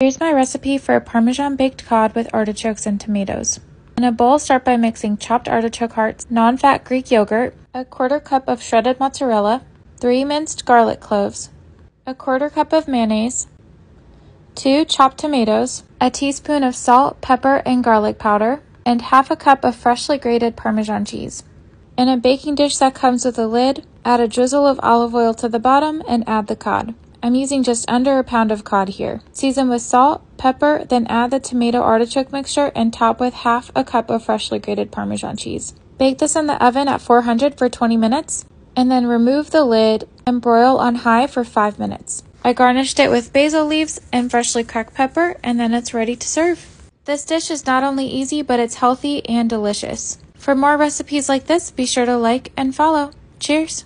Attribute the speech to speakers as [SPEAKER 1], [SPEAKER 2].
[SPEAKER 1] Here's my recipe for a Parmesan baked cod with artichokes and tomatoes. In a bowl, start by mixing chopped artichoke hearts, non-fat Greek yogurt, a quarter cup of shredded mozzarella, three minced garlic cloves, a quarter cup of mayonnaise, two chopped tomatoes, a teaspoon of salt, pepper, and garlic powder, and half a cup of freshly grated Parmesan cheese. In a baking dish that comes with a lid, add a drizzle of olive oil to the bottom and add the cod. I'm using just under a pound of cod here. Season with salt, pepper, then add the tomato artichoke mixture and top with half a cup of freshly grated Parmesan cheese. Bake this in the oven at 400 for 20 minutes, and then remove the lid and broil on high for 5 minutes. I garnished it with basil leaves and freshly cracked pepper, and then it's ready to serve. This dish is not only easy, but it's healthy and delicious. For more recipes like this, be sure to like and follow. Cheers!